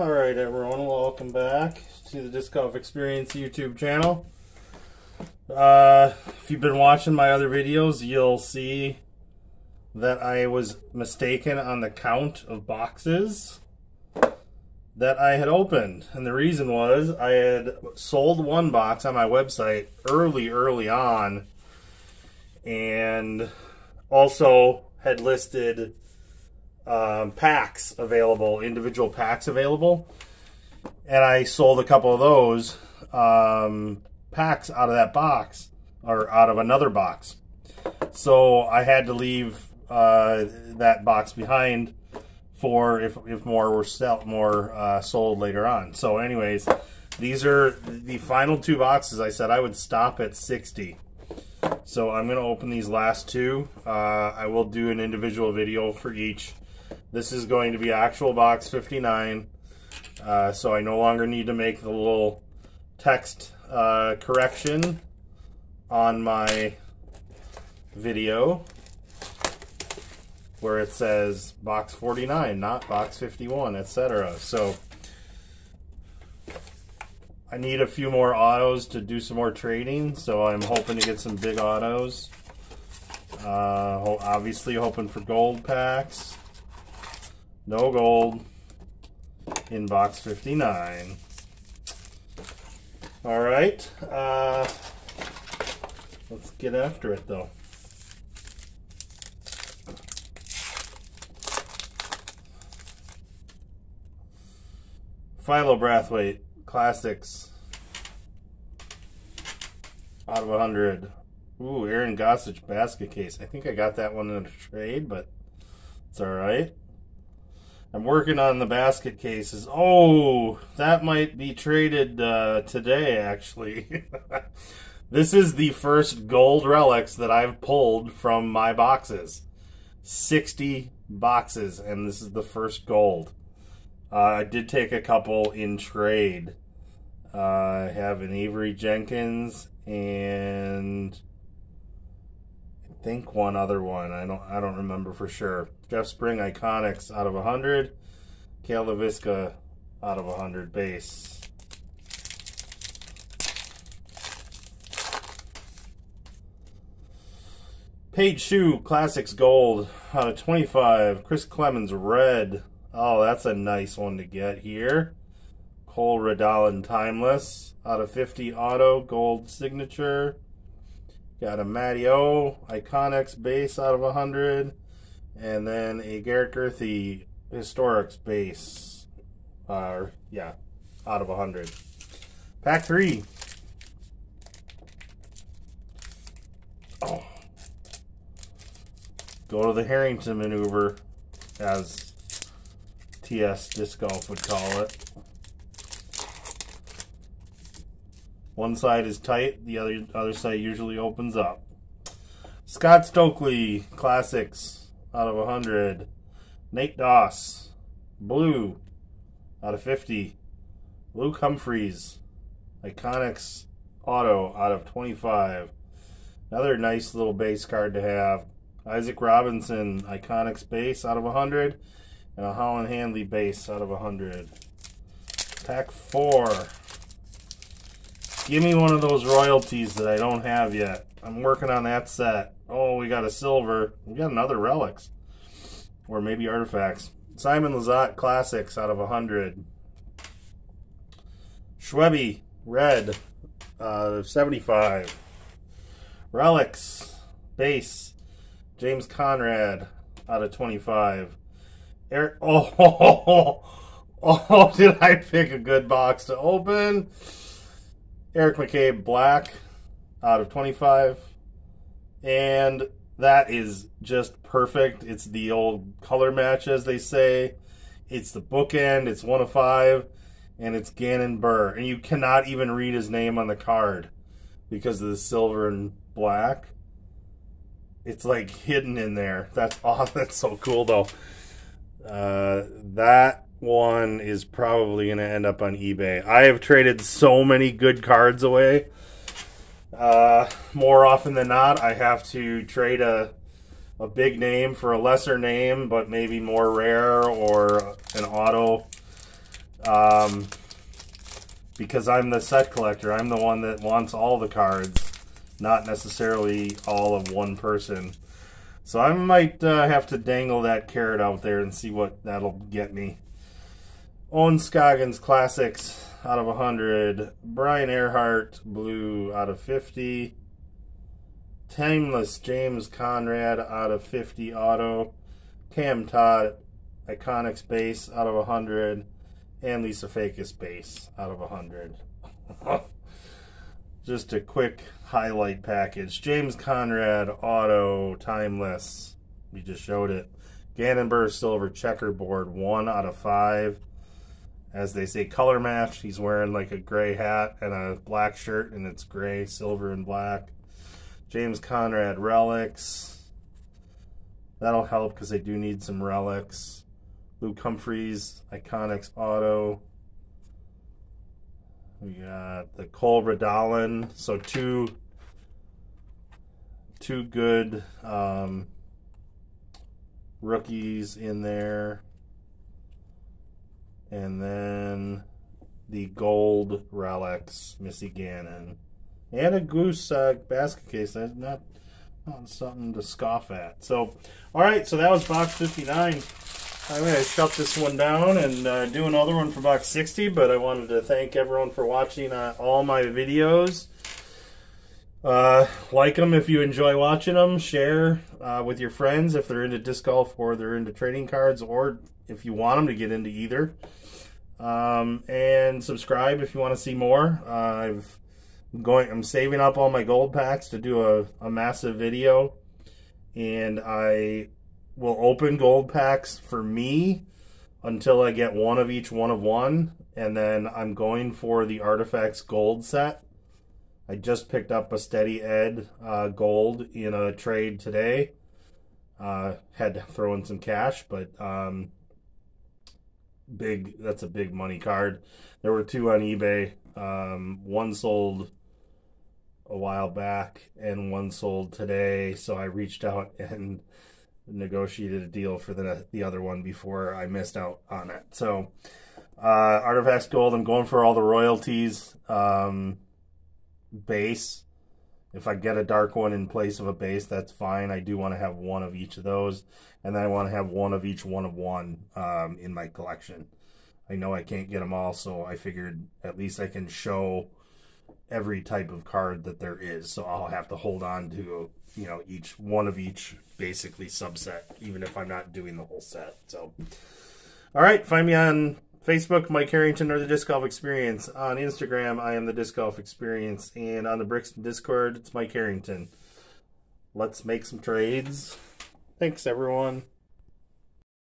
Alright everyone, welcome back to the Disc Golf Experience YouTube channel. Uh, if you've been watching my other videos, you'll see that I was mistaken on the count of boxes that I had opened. And the reason was I had sold one box on my website early, early on and also had listed um, packs available, individual packs available. And I sold a couple of those um, packs out of that box or out of another box. So I had to leave uh, that box behind for if, if more were sell, more uh, sold later on. So anyways, these are the final two boxes. I said I would stop at 60. So I'm going to open these last two. Uh, I will do an individual video for each. This is going to be actual box 59. Uh, so I no longer need to make the little text uh, correction on my video where it says box 49, not box 51, etc. So I need a few more autos to do some more trading, so I'm hoping to get some big autos. Uh, obviously hoping for gold packs. No gold in box 59. All right, uh, let's get after it though. Philo Brathwaite Classics out of 100. Ooh, Aaron Gossage basket case. I think I got that one in a trade, but it's all right. I'm working on the basket cases. Oh, that might be traded uh, today, actually. this is the first gold relics that I've pulled from my boxes. 60 boxes, and this is the first gold. Uh, I did take a couple in trade. Uh, I have an Avery Jenkins and think one other one. I don't I don't remember for sure. Jeff Spring Iconics out of 100. Cale Leiviska out of 100 base. Paige Shue Classics Gold out of 25. Chris Clemons Red Oh, that's a nice one to get here. Cole Redalen Timeless out of 50 auto gold signature. Got a Matty O Iconics base out of 100. And then a Garrett Gurthie Historics base. Uh, yeah, out of 100. Pack 3. Oh. Go to the Harrington maneuver as TS Disc Golf would call it. One side is tight, the other other side usually opens up. Scott Stokely Classics out of 100. Nate Doss Blue out of 50. Luke Humphries Iconics Auto out of 25. Another nice little base card to have. Isaac Robinson Iconics base out of 100 and a Holland Handley base out of 100. Pack 4. Give me one of those royalties that I don't have yet. I'm working on that set. Oh, we got a silver. We got another relics. Or maybe artifacts. Simon Lizotte Classics out of 100. Schwebby Red uh, 75. Relics Base James Conrad out of 25. Eric, oh, oh, oh, oh, did I pick a good box to open? Eric McCabe Black out of 25. And that is just perfect. It's the old color match, as they say. It's the bookend. It's one of five. And it's Gannon Buhr. And you cannot even read his name on the card because of the silver and black. It's like hidden in there. That's awesome. That's so cool, though. Uh, that one is probably going to end up on eBay. I have traded so many good cards away. Uh, more often than not, I have to trade a a big name for a lesser name, but maybe more rare or an auto. Um, because I'm the set collector. I'm the one that wants all the cards, not necessarily all of one person. So I might uh, have to dangle that carrot out there and see what that'll get me. Ohn Scoggins Classics out of 100. Brian Earhart Blue out of 50. Timeless James Conrad out of 50 auto. Cam Todd Iconics base out of 100. And Lisa Fajkus base out of 100. Just a quick highlight package. James Conrad auto timeless. We just showed it. Gannon silver checkerboard 1 out of 5 as they say, color match. He's wearing like a gray hat and a black shirt, and it's gray, silver, and black. James Conrad relics. That'll help because they do need some relics. Luke Humphries, Iconics Auto. We got the Cole Redalen. So two, two good um, rookies in there and then the gold relics, Missy Gannon, and a goose uh, basket case. That's not, not something to scoff at. So, all right, so that was box 59. I'm going to shut this one down and uh, do another one for box 60, but I wanted to thank everyone for watching uh, all my videos. Uh, like them if you enjoy watching them. Share uh, with your friends if they're into disc golf or they're into trading cards, or if you want them to get into either. Um, and subscribe if you want to see more. Uh, I've going. I'm saving up all my gold packs to do a, a massive video, and I will open gold packs for me until I get one of each one of one, and then I'm going for the Artifacts Gold set. I just picked up a Steady Ed uh, Gold in a trade today. Uh, had to throw in some cash, but um, big. That's a big money card. There were two on eBay. Um, one sold a while back, and one sold today. So I reached out and negotiated a deal for the the other one before I missed out on it. So uh, Artifacts Gold. I'm going for all the royalties. Um, base. If I get a dark one in place of a base, that's fine. I do want to have one of each of those. And then I want to have one of each one of one um, in my collection. I know I can't get them all, so I figured at least I can show every type of card that there is. So I'll have to hold on to, you know, each one of each basically subset, even if I'm not doing the whole set. So, all right, find me on Facebook, Mike Harrington or the Disc Golf Experience. On Instagram, I am the Disc Golf Experience. And on the Brixton Discord, it's Mike Harrington. Let's make some trades. Thanks, everyone.